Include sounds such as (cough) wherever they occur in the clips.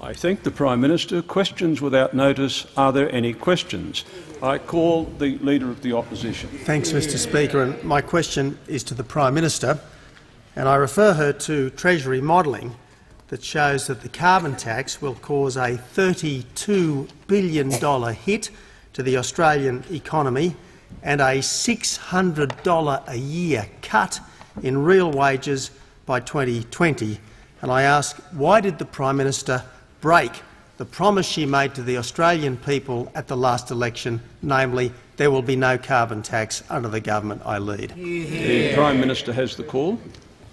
I thank the Prime Minister. Questions without notice. Are there any questions? I call the Leader of the Opposition. Thanks, Mr Speaker. And my question is to the Prime Minister, and I refer her to Treasury modelling that shows that the carbon tax will cause a $32 billion hit to the Australian economy and a $600 a year cut in real wages by 2020. And I ask, why did the Prime Minister break the promise she made to the Australian people at the last election, namely there will be no carbon tax under the government I lead? The Prime Minister has the call.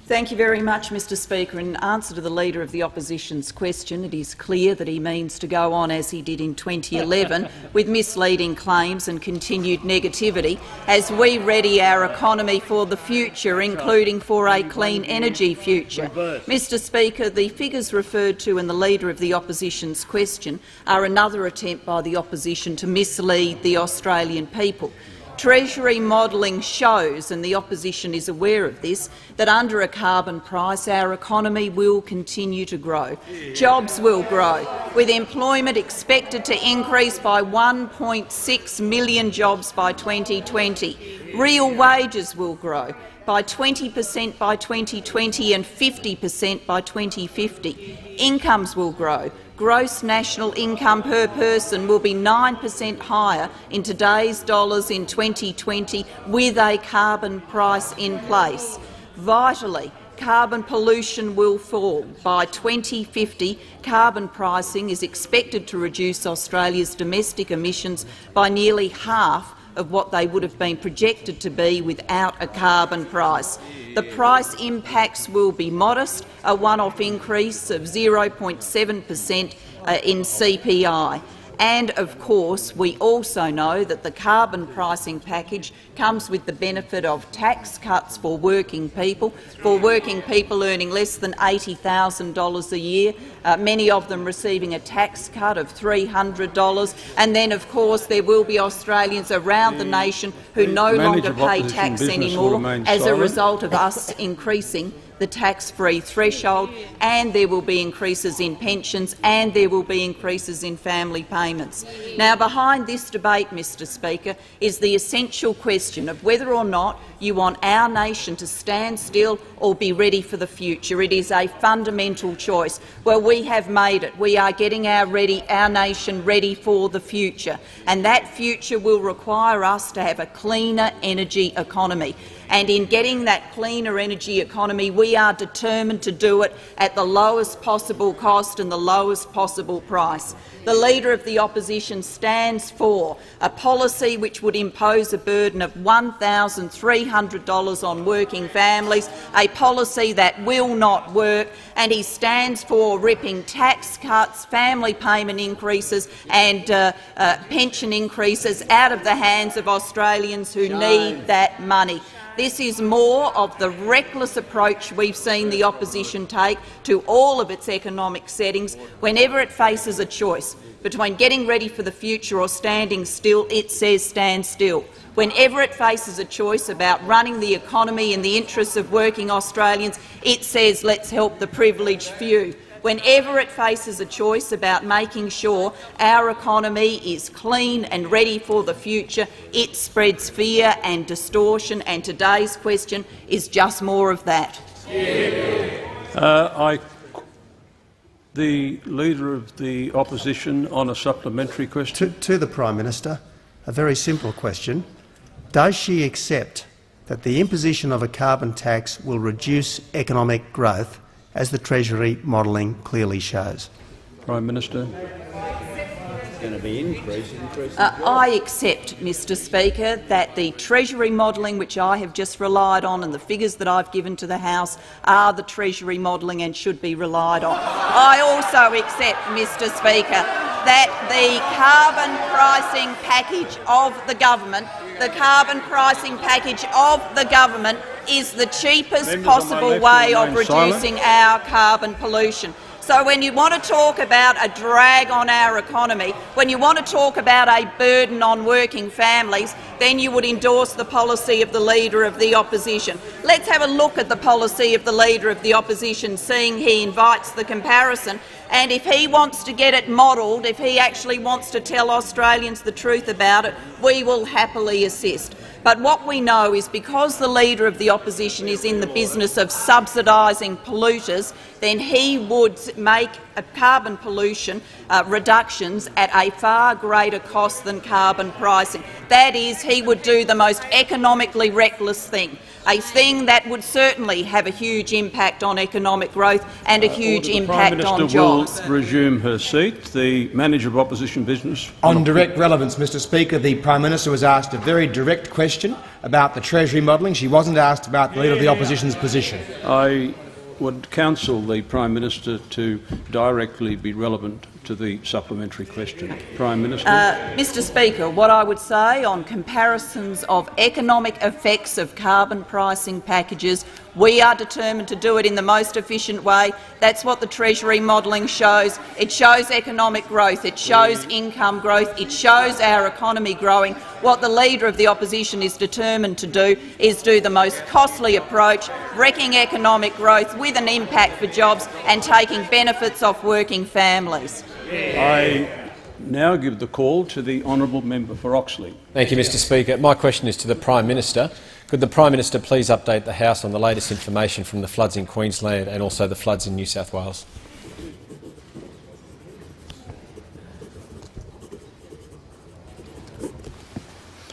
Thank you very much, Mr Speaker. In answer to the Leader of the Opposition's question, it is clear that he means to go on as he did in 2011 (laughs) with misleading claims and continued negativity as we ready our economy for the future, including for a clean energy future. Mr Speaker, the figures referred to in the Leader of the Opposition's question are another attempt by the opposition to mislead the Australian people. Treasury modelling shows, and the opposition is aware of this, that under a carbon price our economy will continue to grow. Jobs will grow, with employment expected to increase by 1.6 million jobs by 2020. Real wages will grow by 20 per cent by 2020 and 50 per cent by 2050. Incomes will grow gross national income per person will be 9 per cent higher in today's dollars in 2020 with a carbon price in place. Vitally, carbon pollution will fall. By 2050, carbon pricing is expected to reduce Australia's domestic emissions by nearly half of what they would have been projected to be without a carbon price. The price impacts will be modest, a one-off increase of 0.7 per cent uh, in CPI. And of course, we also know that the carbon pricing package comes with the benefit of tax cuts for working people, for working people earning less than $80,000 a year, uh, many of them receiving a tax cut of $300. And then, of course, there will be Australians around the nation who no longer pay tax anymore as a result of (laughs) us increasing the tax-free threshold, and there will be increases in pensions and there will be increases in family payments. Now, behind this debate, Mr Speaker, is the essential question of whether or not you want our nation to stand still or be ready for the future. It is a fundamental choice. Well, we have made it. We are getting our, ready, our nation ready for the future, and that future will require us to have a cleaner energy economy. And in getting that cleaner energy economy, we are determined to do it at the lowest possible cost and the lowest possible price. The Leader of the Opposition stands for a policy which would impose a burden of $1,300 on working families, a policy that will not work, and he stands for ripping tax cuts, family payment increases and uh, uh, pension increases out of the hands of Australians who need that money. This is more of the reckless approach we've seen the opposition take to all of its economic settings whenever it faces a choice between getting ready for the future or standing still, it says stand still. Whenever it faces a choice about running the economy in the interests of working Australians, it says let's help the privileged few whenever it faces a choice about making sure our economy is clean and ready for the future, it spreads fear and distortion, and today's question is just more of that. Uh, I, the Leader of the Opposition on a supplementary question. To, to the Prime Minister, a very simple question. Does she accept that the imposition of a carbon tax will reduce economic growth as the Treasury modelling clearly shows. Prime Minister. Uh, I accept, Mr Speaker, that the Treasury modelling which I have just relied on and the figures that I've given to the House are the Treasury modelling and should be relied on. I also accept, Mr Speaker, that the carbon pricing package of the government, the carbon pricing package of the government is the cheapest possible way of reducing our carbon pollution. So when you want to talk about a drag on our economy, when you want to talk about a burden on working families, then you would endorse the policy of the Leader of the Opposition. Let's have a look at the policy of the Leader of the Opposition, seeing he invites the comparison. And if he wants to get it modelled, if he actually wants to tell Australians the truth about it, we will happily assist. But what we know is because the Leader of the Opposition is in the business of subsidising polluters, then he would make carbon pollution uh, reductions at a far greater cost than carbon pricing. That is, he would do the most economically reckless thing a thing that would certainly have a huge impact on economic growth and a uh, huge uh, impact on jobs. will resume her seat. The Manager of Opposition Business. On direct relevance, Mr Speaker, the Prime Minister was asked a very direct question about the Treasury modelling. She wasn't asked about the Leader of the Opposition's position. I would counsel the Prime Minister to directly be relevant to the supplementary question. Prime Minister. Uh, Mr Speaker, what I would say on comparisons of economic effects of carbon pricing packages, we are determined to do it in the most efficient way. That's what the Treasury modelling shows. It shows economic growth, it shows income growth, it shows our economy growing. What the Leader of the Opposition is determined to do is do the most costly approach, wrecking economic growth with an impact for jobs and taking benefits off working families. I now give the call to the honourable member for Oxley. Thank you, Mr Speaker. My question is to the Prime Minister. Could the Prime Minister please update the House on the latest information from the floods in Queensland and also the floods in New South Wales?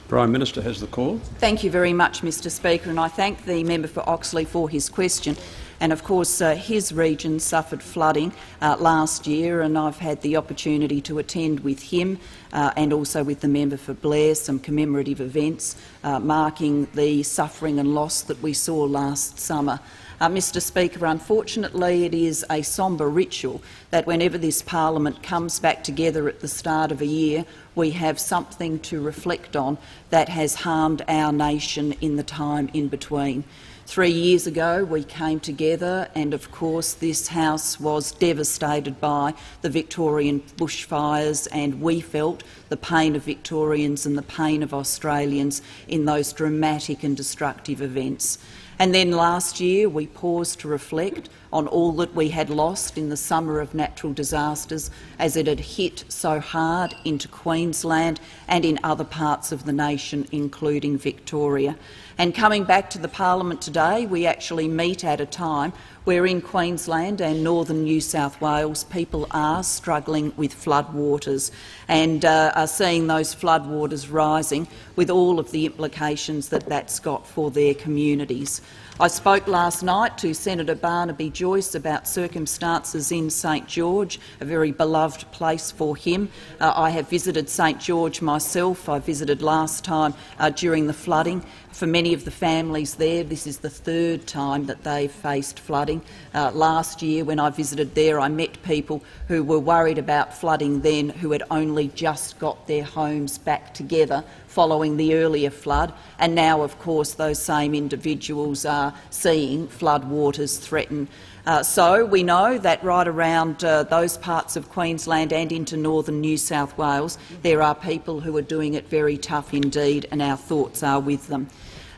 Prime Minister has the call. Thank you very much, Mr Speaker, and I thank the member for Oxley for his question. And of course, uh, his region suffered flooding uh, last year, and I've had the opportunity to attend with him uh, and also with the member for Blair some commemorative events uh, marking the suffering and loss that we saw last summer. Uh, Mr Speaker, unfortunately it is a sombre ritual that whenever this parliament comes back together at the start of a year, we have something to reflect on that has harmed our nation in the time in between. Three years ago, we came together, and of course, this House was devastated by the Victorian bushfires, and we felt the pain of Victorians and the pain of Australians in those dramatic and destructive events. And then last year, we paused to reflect on all that we had lost in the summer of natural disasters as it had hit so hard into Queensland and in other parts of the nation, including Victoria. And coming back to the parliament today, we actually meet at a time where in Queensland and northern New South Wales people are struggling with floodwaters and uh, are seeing those floodwaters rising with all of the implications that that's got for their communities. I spoke last night to Senator Barnaby Joyce about circumstances in St George, a very beloved place for him. Uh, I have visited St George myself. I visited last time uh, during the flooding. For many of the families there, this is the third time that they've faced flooding. Uh, last year, when I visited there, I met people who were worried about flooding then, who had only just got their homes back together following the earlier flood, and now, of course, those same individuals are seeing flood waters threaten. Uh, so we know that right around uh, those parts of Queensland and into northern New South Wales, there are people who are doing it very tough indeed, and our thoughts are with them.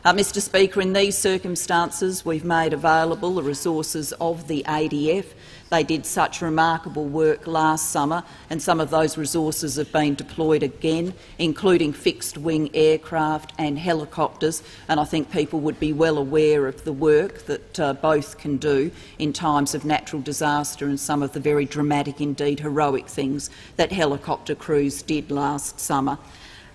Uh, Mr Speaker, in these circumstances, we've made available the resources of the ADF they did such remarkable work last summer, and some of those resources have been deployed again, including fixed-wing aircraft and helicopters. And I think people would be well aware of the work that uh, both can do in times of natural disaster and some of the very dramatic, indeed heroic things that helicopter crews did last summer.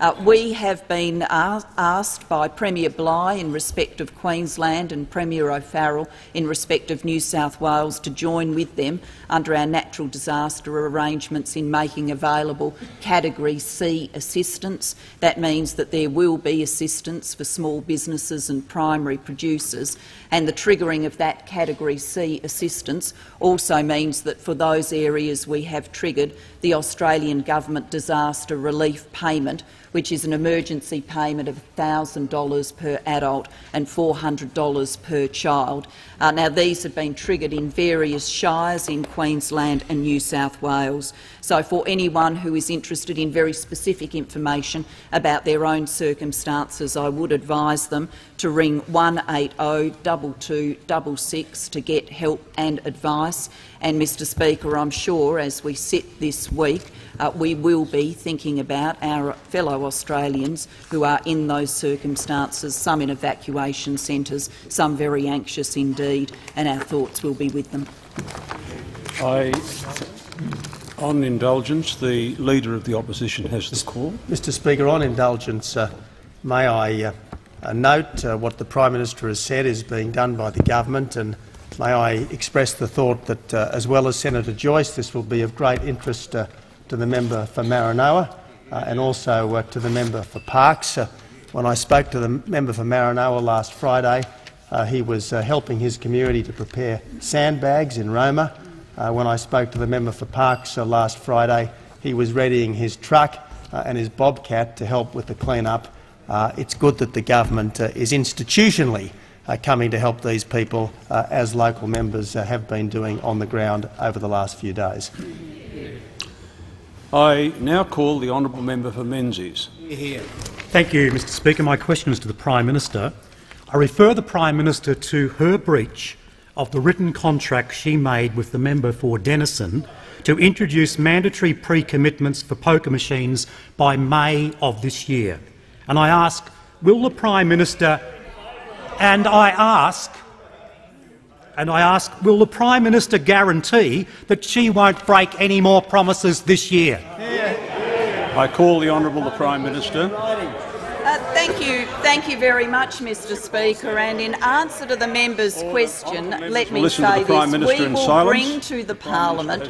Uh, we have been asked by Premier Bligh in respect of Queensland and Premier O'Farrell in respect of New South Wales to join with them under our natural disaster arrangements in making available Category C assistance. That means that there will be assistance for small businesses and primary producers, and the triggering of that Category C assistance also means that for those areas we have triggered the Australian Government Disaster Relief Payment, which is an emergency payment of $1,000 per adult and $400 per child. Uh, now, these have been triggered in various shires in Queensland and New South Wales. So for anyone who is interested in very specific information about their own circumstances, I would advise them to ring 180 2266 to get help and advice. And, Mr Speaker, I'm sure as we sit this week, uh, we will be thinking about our fellow Australians who are in those circumstances, some in evacuation centres, some very anxious indeed, and our thoughts will be with them. I, on indulgence, the Leader of the Opposition has the call. Mr Speaker, on indulgence, uh, may I uh, uh, note uh, what the Prime Minister has said is being done by the government and may I express the thought that, uh, as well as Senator Joyce, this will be of great interest uh, to the member for Maranoa and also to the member for Parkes. when I spoke to the member for Maranoa last Friday, he was helping his community to prepare sandbags in Roma. when I spoke to the member for Parkes last Friday, he was readying his truck and his bobcat to help with the clean-up uh, it's good that the government uh, is institutionally uh, coming to help these people, uh, as local members uh, have been doing on the ground over the last few days. I now call the honourable member for Menzies. Thank you, Mr Speaker. My question is to the Prime Minister. I refer the Prime Minister to her breach of the written contract she made with the member for Denison to introduce mandatory pre-commitments for poker machines by May of this year. And I ask, will the Prime Minister, and I ask, and I ask, will the Prime Minister guarantee that she won't break any more promises this year? I call the Honourable the Prime Minister. Uh, thank you, thank you very much, Mr. Speaker. And in answer to the member's question, let me say this: we will silence. bring to the Parliament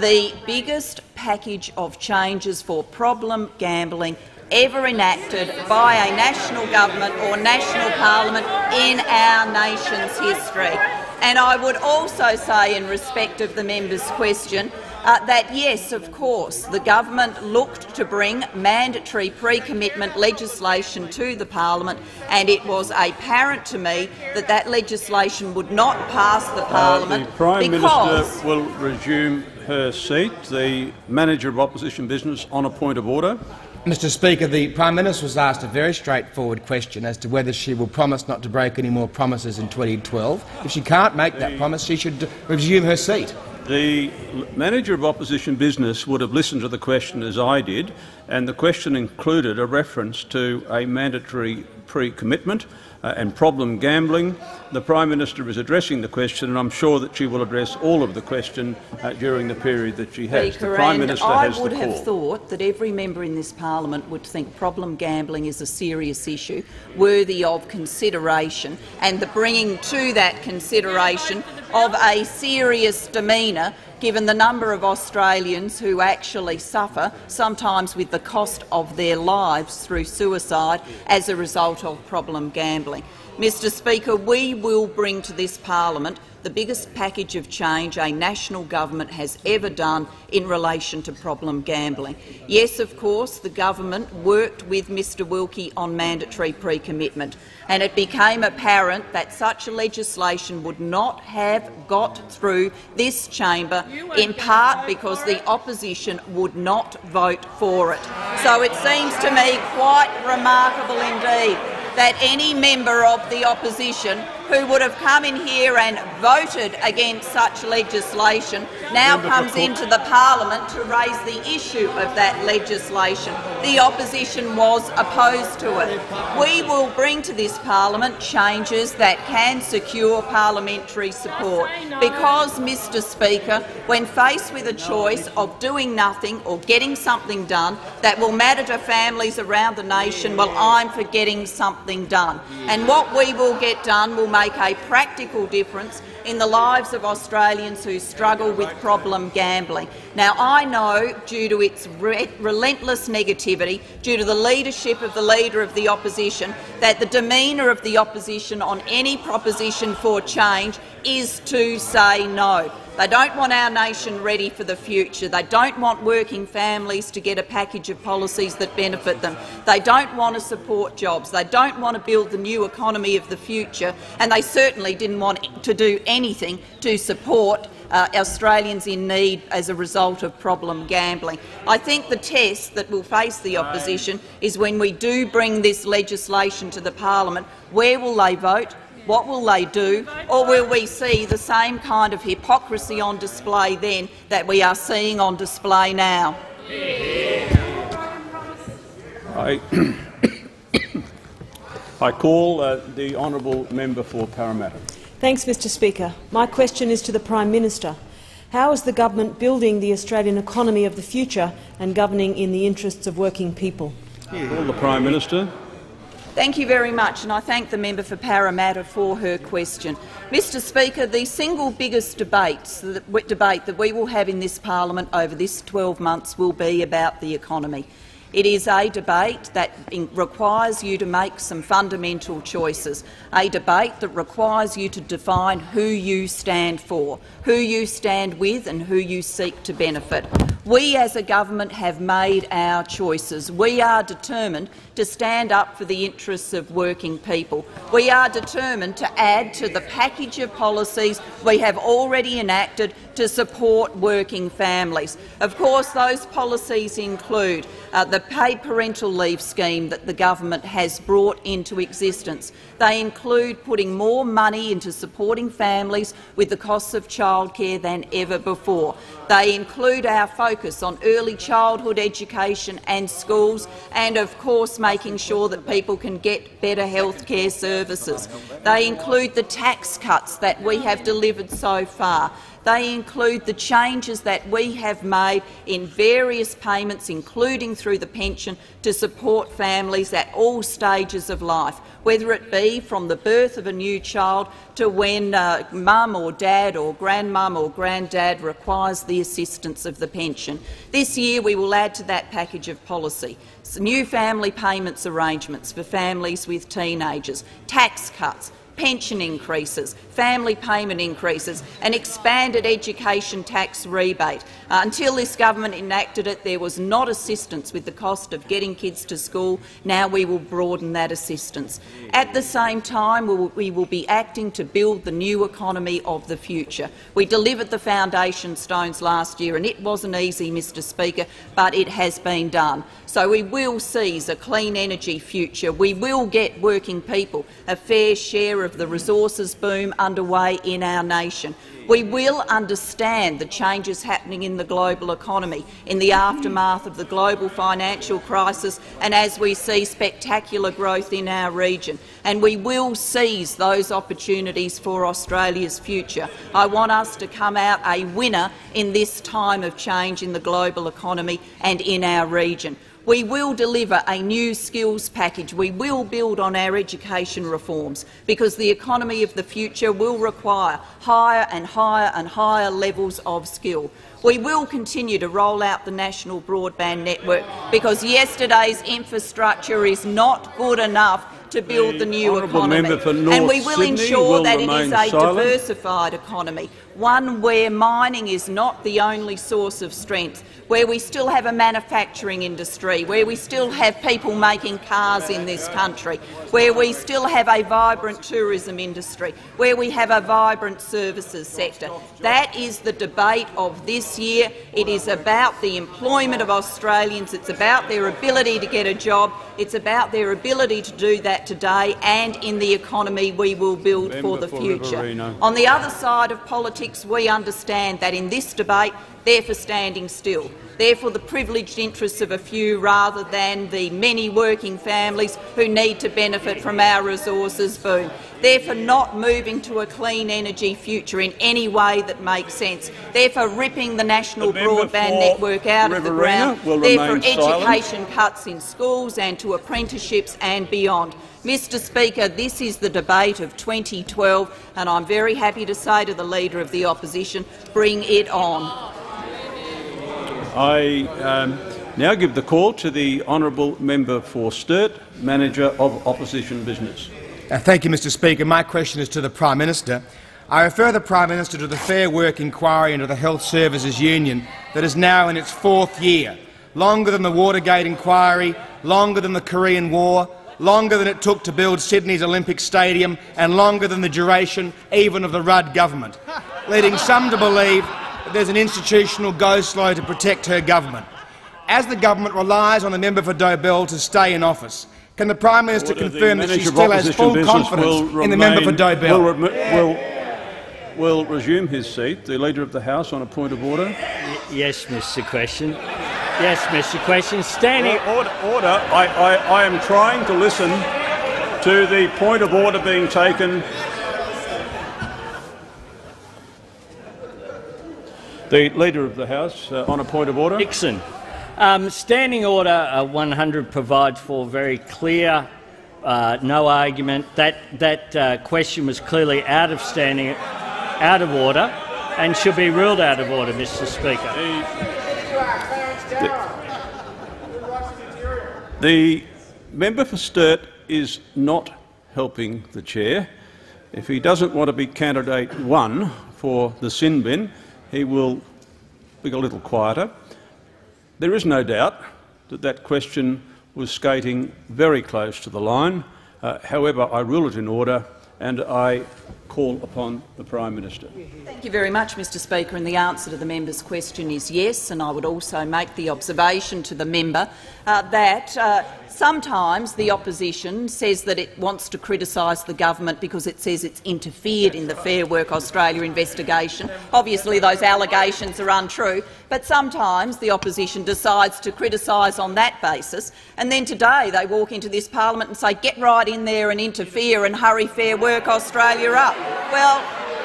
the biggest package of changes for problem gambling ever enacted by a national government or national parliament in our nation's history. And I would also say, in respect of the member's question, uh, that yes, of course, the government looked to bring mandatory pre-commitment legislation to the parliament, and it was apparent to me that that legislation would not pass the parliament uh, the Prime because Minister will resume her seat. The Manager of Opposition Business on a point of order. Mr Speaker, the Prime Minister was asked a very straightforward question as to whether she will promise not to break any more promises in 2012. If she can't make that promise, she should resume her seat. The Manager of Opposition Business would have listened to the question as I did, and the question included a reference to a mandatory pre-commitment uh, and problem gambling. The Prime Minister is addressing the question, and I'm sure that she will address all of the question uh, during the period that she has. Speaker, the Prime Minister I has would the have thought that every member in this parliament would think problem gambling is a serious issue, worthy of consideration, and the bringing to that consideration of a serious demeanour given the number of Australians who actually suffer, sometimes with the cost of their lives through suicide as a result of problem gambling. Mr Speaker, we will bring to this parliament the biggest package of change a national government has ever done in relation to problem gambling. Yes, of course, the government worked with Mr Wilkie on mandatory pre-commitment, and it became apparent that such legislation would not have got through this chamber, in part because the opposition would not vote for it. So it seems to me quite remarkable indeed that any member of the opposition who would have come in here and voted against such legislation now comes into the parliament to raise the issue of that legislation. The opposition was opposed to it. We will bring to this parliament changes that can secure parliamentary support because, Mr Speaker, when faced with a choice of doing nothing or getting something done that will matter to families around the nation, well, I'm for getting something done. And what we will get done will make a practical difference in the lives of Australians who struggle with problem gambling. Now, I know, due to its re relentless negativity, due to the leadership of the Leader of the Opposition, that the demeanour of the Opposition on any proposition for change is to say no. They don't want our nation ready for the future. They don't want working families to get a package of policies that benefit them. They don't want to support jobs. They don't want to build the new economy of the future, and they certainly didn't want to do anything to support uh, Australians in need as a result of problem gambling. I think the test that will face the opposition is when we do bring this legislation to the parliament, where will they vote? What will they do? Or will we see the same kind of hypocrisy on display then that we are seeing on display now? I, (coughs) I call uh, the honourable member for Parramatta. Thanks, Mr Speaker. My question is to the Prime Minister. How is the government building the Australian economy of the future and governing in the interests of working people? Call the Prime Minister. Thank you very much, and I thank the member for Parramatta for her question. Mr Speaker, the single biggest debate that we will have in this parliament over this 12 months will be about the economy. It is a debate that requires you to make some fundamental choices, a debate that requires you to define who you stand for, who you stand with and who you seek to benefit. We as a government have made our choices. We are determined to stand up for the interests of working people. We are determined to add to the package of policies we have already enacted to support working families. Of course, those policies include uh, the paid parental leave scheme that the government has brought into existence. They include putting more money into supporting families with the costs of childcare than ever before. They include our focus on early childhood education and schools and, of course, making sure that people can get better health care services. They include the tax cuts that we have delivered so far. They include the changes that we have made in various payments, including through the pension, to support families at all stages of life, whether it be from the birth of a new child to when uh, mum or dad or grandmum or granddad requires the assistance of the pension. This year we will add to that package of policy new family payments arrangements for families with teenagers, tax cuts, pension increases, family payment increases, an expanded education tax rebate. Uh, until this government enacted it, there was not assistance with the cost of getting kids to school. Now we will broaden that assistance. At the same time, we will, we will be acting to build the new economy of the future. We delivered the foundation stones last year, and it wasn't easy, Mr Speaker, but it has been done. So we will seize a clean energy future. We will get working people a fair share of the resources boom underway in our nation. We will understand the changes happening in the global economy in the aftermath of the global financial crisis and as we see spectacular growth in our region. And we will seize those opportunities for Australia's future. I want us to come out a winner in this time of change in the global economy and in our region. We will deliver a new skills package. We will build on our education reforms because the economy of the future will require higher and higher and higher levels of skill. We will continue to roll out the national broadband network because yesterday's infrastructure is not good enough to build the, the new economy. and we will Sydney ensure will that it is a silent. diversified economy, one where mining is not the only source of strength, where we still have a manufacturing industry, where we still have people making cars in this country, where we still have a vibrant tourism industry, where we have a vibrant services sector. That is the debate of this year. It is about the employment of Australians. It's about their ability to get a job. It's about their ability to do that today and in the economy we will build for the future. On the other side of politics, we understand that in this debate they're standing still. They're the privileged interests of a few rather than the many working families who need to benefit from our resources boom. They're not moving to a clean energy future in any way that makes sense. They're ripping the national The broadband network out of the ground. will They're silent. education cuts in schools and to apprenticeships and beyond. Mr Speaker, this is the debate of 2012 and I'm very happy to say to the Leader of the Opposition, bring it on. I um, now give the call to the honourable member for Sturt, Manager of Opposition Business. Uh, thank you, Mr Speaker. My question is to the Prime Minister. I refer the Prime Minister to the Fair Work inquiry into the Health Services Union that is now in its fourth year, longer than the Watergate inquiry, longer than the Korean War, longer than it took to build Sydney's Olympic Stadium and longer than the duration even of the Rudd government, leading some to believe there's an institutional go-slow to protect her government. As the government relies on the member for Dobell to stay in office, can the Prime Minister Order. confirm that she still has full confidence will in the member for remain- Dobell? Will, remi- will, will resume his seat. The Leader of the House on a point of order. Yes, Mr. Question. Yes, Mr. Question. Standing. Order. order. I, I, I am trying to listen to the point of order being taken. The Leader of the House uh, on a point of order. Nixon. Um, standing Order uh, 100 provides for very clear, uh, no argument. That that uh, question was clearly out of standing, out of order, and should be ruled out of order, Mr. Speaker. The member for Sturt is not helping the chair. If he doesn't want to be candidate one for the sin bin, he will be a little quieter. There is no doubt that that question was skating very close to the line. Uh, however, I rule it in order and I call upon the Prime Minister. Thank you very much, Mr Speaker. And the answer to the member's question is yes. And I would also make the observation to the member uh, that uh, sometimes the opposition says that it wants to criticise the government because it says it's interfered in the Fair Work Australia investigation. Obviously, those allegations are untrue, but sometimes the opposition decides to criticise on that basis, and then today they walk into this parliament and say, get right in there and interfere and hurry Fair Work Australia up. Well,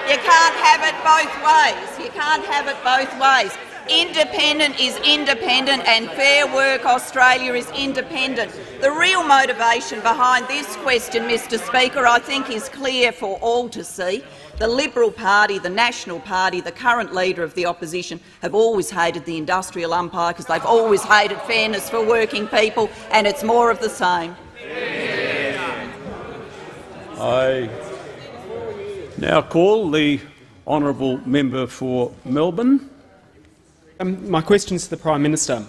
you can't have it both ways. You can't have it both ways. Independent is independent and Fair Work Australia is independent. The real motivation behind this question, Mr Speaker, I think is clear for all to see. The Liberal Party, the National Party, the current leader of the opposition have always hated the industrial umpire because they've always hated fairness for working people, and it's more of the same. I now call the honourable member for Melbourne. Um, my question is to the Prime Minister.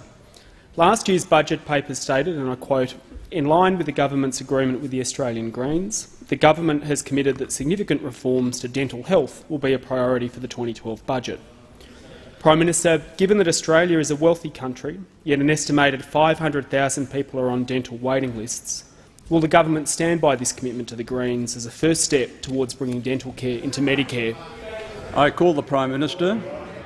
Last year's budget paper stated, and I quote, in line with the government's agreement with the Australian Greens, the government has committed that significant reforms to dental health will be a priority for the 2012 budget. Prime Minister, given that Australia is a wealthy country, yet an estimated 500,000 people are on dental waiting lists, will the government stand by this commitment to the Greens as a first step towards bringing dental care into Medicare? I call the Prime Minister.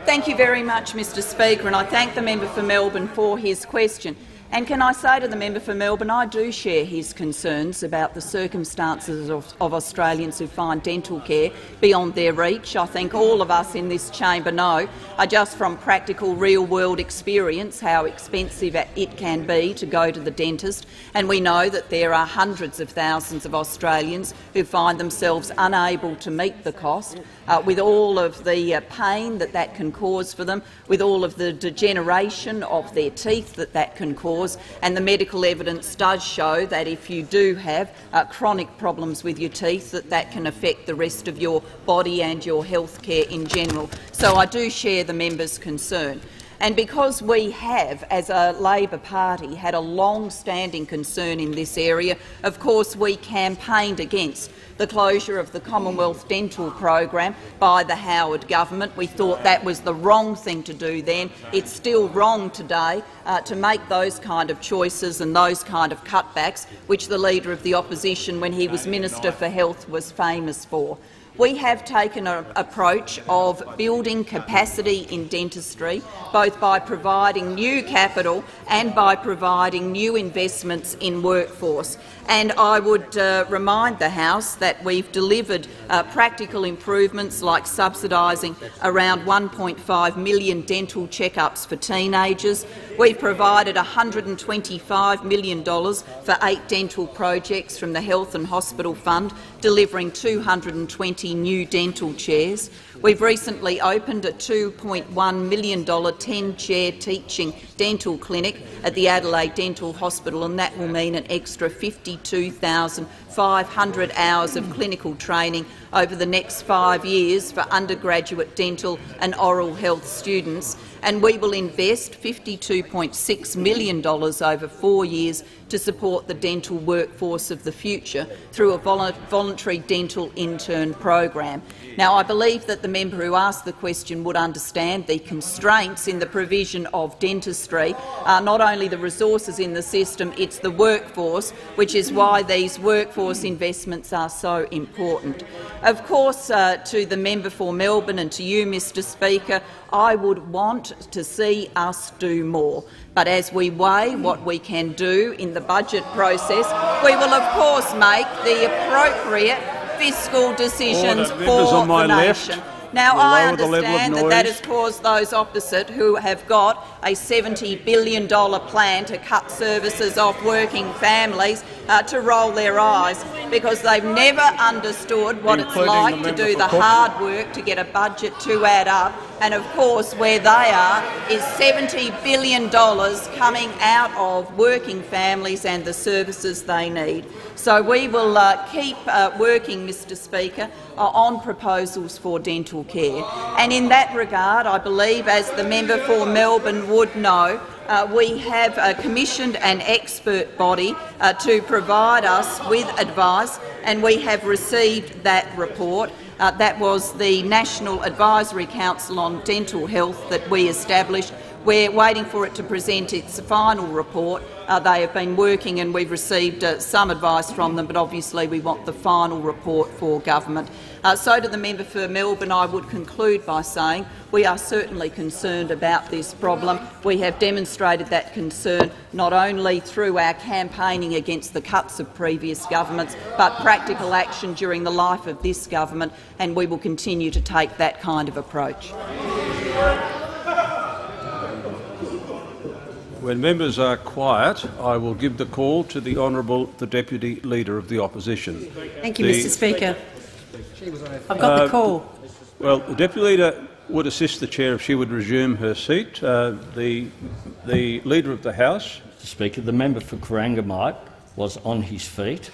Thank you very much, Mr Speaker, and I thank the member for Melbourne for his question. And can I say to the member for Melbourne, I do share his concerns about the circumstances of, of, Australians who find dental care beyond their reach. I think all of us in this chamber know, uh, just from practical real-world experience, how expensive it can be to go to the dentist. And we know that there are hundreds of thousands of Australians who find themselves unable to meet the cost, uh, with all of the uh, pain that that can cause for them, with all of the degeneration of their teeth that that can cause and the medical evidence does show that if you do have uh, chronic problems with your teeth, that that can affect the rest of your body and your health care in general. So I do share the member's concern. And because we have, as a Labor Party, had a long-standing concern in this area, of course we campaigned against the closure of the Commonwealth Dental Program by the Howard government. We thought that was the wrong thing to do then. It's still wrong today uh, to make those kind of choices and those kind of cutbacks, which the Leader of the Opposition, when he was Minister for Health, was famous for. We have taken an approach of building capacity in dentistry, both by providing new capital and by providing new investments in workforce. And I would uh, remind the House that we've delivered uh, practical improvements like subsidising around 1.5 million dental checkups for teenagers. We've provided $125 million for eight dental projects from the Health and Hospital Fund, delivering 220 new dental chairs. We've recently opened a $2.1 million 10-chair teaching dental clinic at the Adelaide Dental Hospital, and that will mean an extra 52,500 hours of clinical training over the next five years for undergraduate dental and oral health students. And we will invest $52.6 million over four years to support the dental workforce of the future through a voluntary dental intern program. Now, I believe that the member who asked the question would understand the constraints in the provision of dentistry are not only the resources in the system, it's the workforce, which is why these workforce investments are so important. Of course, uh, to the member for Melbourne and to you, Mr Speaker, I would want to see us do more. But as we weigh what we can do in the budget process, we will of course make the appropriate fiscal decisions Order. for the nation. Left. Now, I understand that that has caused those opposite who have got a $70 billion plan to cut services off working families uh, to roll their eyes because they've never understood what Including it's like to do the hard work to get a budget to add up. And of course, where they are is $70 billion coming out of working families and the services they need. So we will uh, keep uh, working, Mr Speaker, uh, on proposals for dental care. And in that regard, I believe, as the member for Melbourne would know, uh, we have uh, commissioned an expert body uh, to provide us with advice, and we have received that report. Uh, that was the National Advisory Council on Dental Health that we established. We're waiting for it to present its final report, uh, they have been working and we've received uh, some advice from them, but obviously we want the final report for government. Uh, so to the member for Melbourne, I would conclude by saying we are certainly concerned about this problem. We have demonstrated that concern not only through our campaigning against the cuts of previous governments, but practical action during the life of this government, and we will continue to take that kind of approach. When members are quiet, I will give the call to the Honourable the Deputy Leader of the Opposition. Thank you, the, Mr Speaker. I've got uh, the call. Well, the Deputy Leader would assist the chair if she would resume her seat. Uh, the, the Leader of the House. Mr Speaker, the member for Corangamite was on his feet,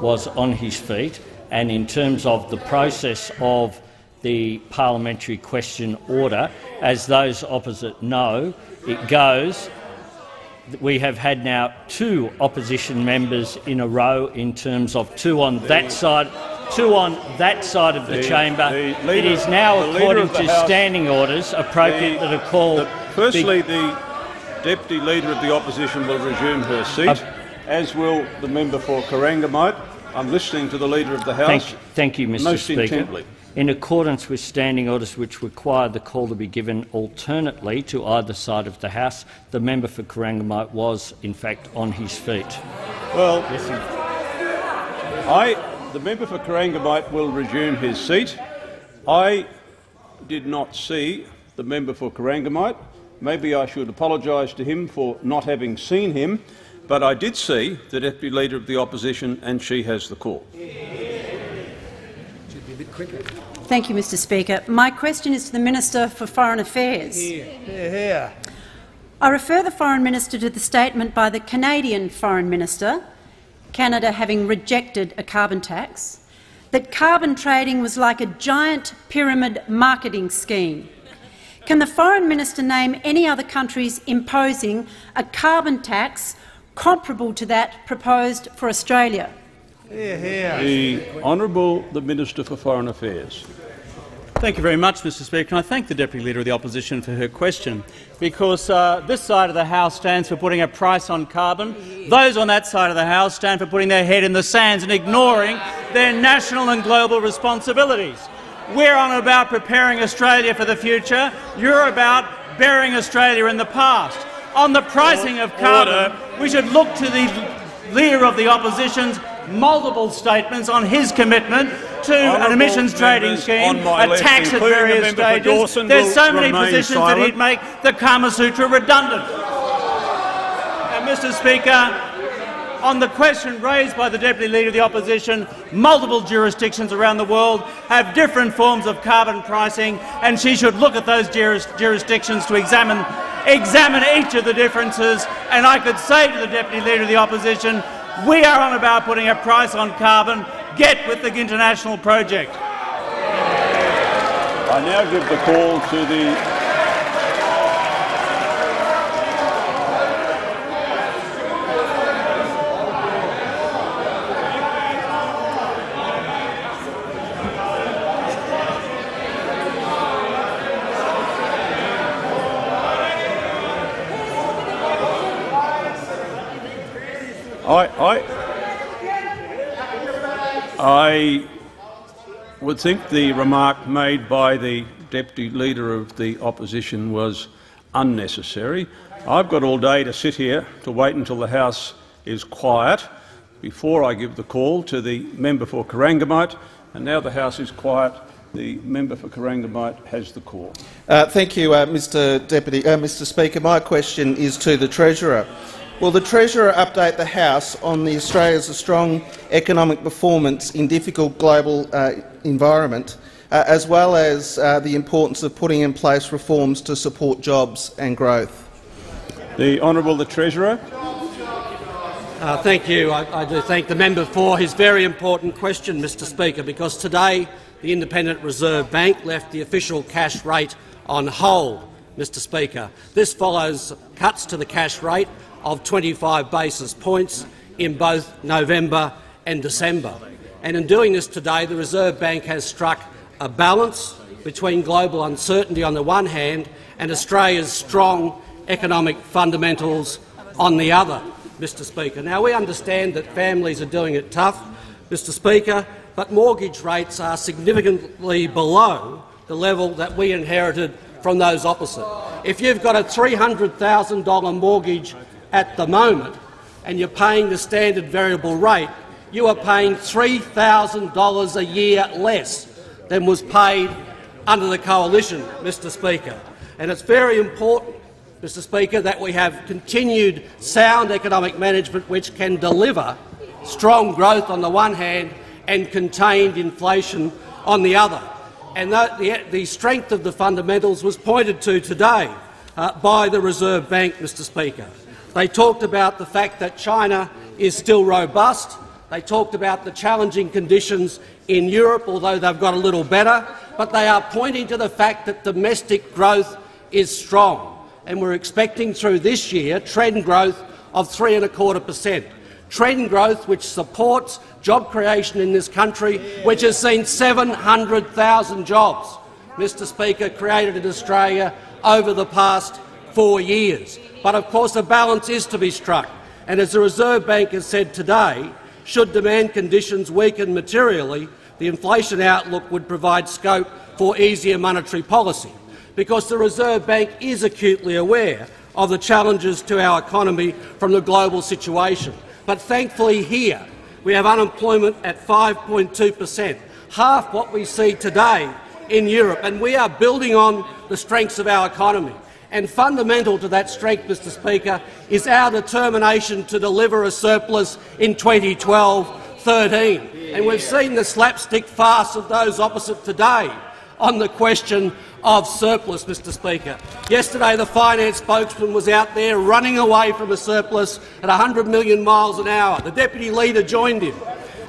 was on his feet, and in terms of the process of the parliamentary question order, as those opposite know, it goes we have had now two opposition members in a row in terms of two on that side, two on that side of the, the chamber. The leader, it is now, according to House, standing orders, appropriate the, that a call. firstly, the deputy leader of the opposition will resume her seat, uh, as will the member for Corangamite. I'm listening to the leader of the House. Thank, thank you, Mr. Most Speaker. Intently in accordance with standing orders which require the call to be given alternately to either side of the House. The member for Corangamite was, in fact, on his feet. Well, yes, I, the member for Corangamite will resume his seat. I did not see the member for Corangamite. Maybe I should apologise to him for not having seen him, but I did see the Deputy Leader of the Opposition, and she has the call. Thank you, Mr Speaker. My question is to the Minister for Foreign Affairs. Here, here, here. I refer the Foreign Minister to the statement by the Canadian Foreign Minister, Canada having rejected a carbon tax, that carbon trading was like a giant pyramid marketing scheme. Can the Foreign Minister name any other countries imposing a carbon tax comparable to that proposed for Australia? The Honourable the Minister for Foreign Affairs. Thank you very much, Mr Speaker, and I thank the Deputy Leader of the Opposition for her question, because uh, this side of the House stands for putting a price on carbon. Those on that side of the House stand for putting their head in the sands and ignoring their national and global responsibilities. We're on about preparing Australia for the future. You're about burying Australia in the past. On the pricing of carbon, we should look to the Leader of the Opposition's multiple statements on his commitment to an emissions trading scheme, a tax at various stages. There's so many positions silent. that he'd make the Kama Sutra redundant. And, Mr Speaker, on the question raised by the Deputy Leader of the Opposition, multiple jurisdictions around the world have different forms of carbon pricing, and she should look at those juris jurisdictions to examine, examine each of the differences. And I could say to the Deputy Leader of the Opposition, we are on about putting a price on carbon. Get with the international project. I now give the call to the I, I, I would think the remark made by the Deputy Leader of the Opposition was unnecessary. I've got all day to sit here to wait until the House is quiet before I give the call to the member for Corangamite, and now the House is quiet. The member for Corangamite has the call. Uh, thank you, uh, Mr. Deputy, uh, Mr. Speaker. My question is to the Treasurer. Will the Treasurer update the House on the Australia's strong economic performance in difficult global uh, environment, uh, as well as uh, the importance of putting in place reforms to support jobs and growth? The Honourable the Treasurer. Uh, thank you. I, I do thank the member for his very important question, Mr Speaker, because today the Independent Reserve Bank left the official cash rate on hold. Mr Speaker. This follows cuts to the cash rate of 25 basis points in both November and December. And in doing this today, the Reserve Bank has struck a balance between global uncertainty on the one hand and Australia's strong economic fundamentals on the other, Mr Speaker. Now, we understand that families are doing it tough, Mr Speaker, but mortgage rates are significantly below the level that we inherited from those opposite. If you've got a $300,000 mortgage at the moment and you're paying the standard variable rate, you are paying $3,000 a year less than was paid under the coalition, Mr Speaker. And it's very important, Mr Speaker, that we have continued sound economic management which can deliver strong growth on the one hand and contained inflation on the other. And the, strength of the fundamentals was pointed to today uh, by the Reserve Bank, Mr Speaker. They talked about the fact that China is still robust. They talked about the challenging conditions in Europe, although they've got a little better. But they are pointing to the fact that domestic growth is strong. And we're expecting through this year trend growth of three and a quarter per cent. Trend growth which supports job creation in this country, which has seen 700,000 jobs, Mr Speaker, created in Australia over the past four years. But of course a balance is to be struck, and as the Reserve Bank has said today, should demand conditions weaken materially, the inflation outlook would provide scope for easier monetary policy, because the Reserve Bank is acutely aware of the challenges to our economy from the global situation. But thankfully here we have unemployment at 5.2 per cent, half what we see today in Europe, and we are building on the strengths of our economy. And fundamental to that strength, Mr Speaker, is our determination to deliver a surplus in 2012-13. And we've seen the slapstick farce of those opposite today on the question of surplus, Mr Speaker. Yesterday the finance spokesman was out there running away from a surplus at 100 million miles an hour. The deputy leader joined him.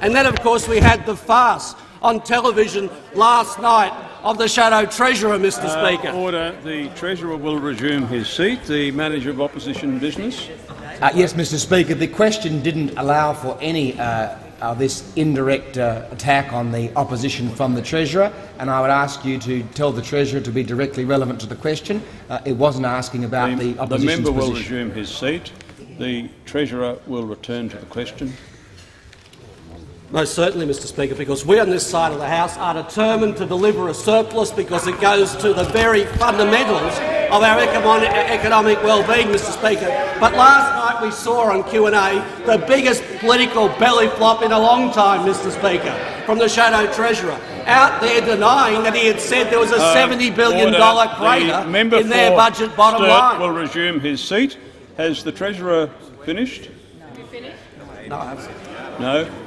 And then, of course, we had the farce on television last night of the Shadow Treasurer, Mr uh, Speaker. Order. The Treasurer will resume his seat. The Manager of Opposition Business. Uh, yes, Mr Speaker. The question didn't allow for any uh, of this indirect uh, attack on the opposition from the Treasurer, and I would ask you to tell the Treasurer to be directly relevant to the question. Uh, it wasn't asking about the, the opposition's The member will resume his seat. The Treasurer will return to the question. Most certainly, Mr Speaker, because we on this side of the House are determined to deliver a surplus because it goes to the very fundamentals of our economic well-being, Mr Speaker. But last night we saw on Q&A the biggest political belly flop in a long time, Mr Speaker, from the Shadow Treasurer, out there denying that he had said there was a uh, $70 billion crater the in their budget bottom Sturt line. will resume his seat. Has the Treasurer finished? No, I haven't. No?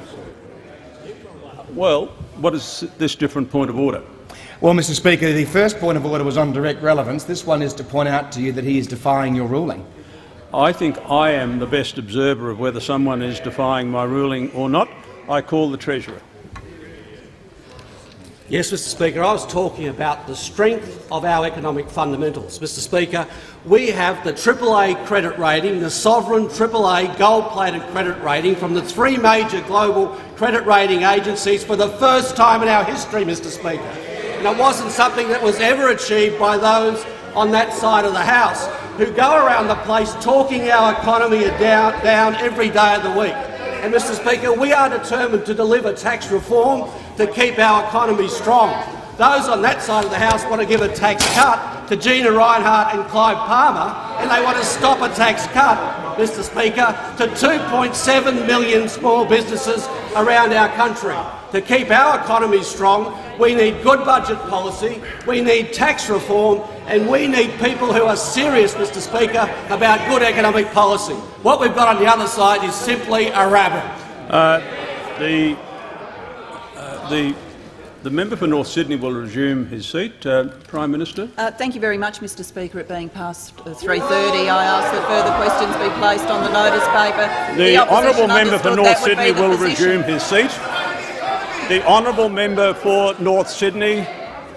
Well, what is this different point of order? Well, Mr Speaker, the first point of order was on direct relevance. This one is to point out to you that he is defying your ruling. I think I am the best observer of whether someone is defying my ruling or not. I call the Treasurer. Yes, Mr Speaker, I was talking about the strength of our economic fundamentals. Mr Speaker, we have the AAA credit rating, the sovereign AAA gold-plated credit rating from the three major global credit rating agencies for the first time in our history, Mr Speaker. And it wasn't something that was ever achieved by those on that side of the House who go around the place talking our economy down, down every day of the week. And, Mr Speaker, we are determined to deliver tax reform to keep our economy strong. Those on that side of the House want to give a tax cut to Gina Rinehart and Clive Palmer, and they want to stop a tax cut, Mr Speaker, to 2.7 million small businesses around our country. To keep our economy strong, we need good budget policy, we need tax reform, and we need people who are serious, Mr Speaker, about good economic policy. What we've got on the other side is simply a rabbit. Uh, the, the, the member for North Sydney will resume his seat. Uh, Prime Minister. Uh, thank you very much, Mr Speaker. It being past uh, 3.30, I ask that further questions be placed on the notice paper. The, the honourable member for North Sydney will position. resume his seat. The honourable member for North Sydney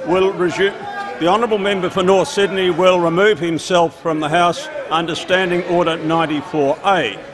will resume. The honourable member for North Sydney will remove himself from the House under Standing Order 94A.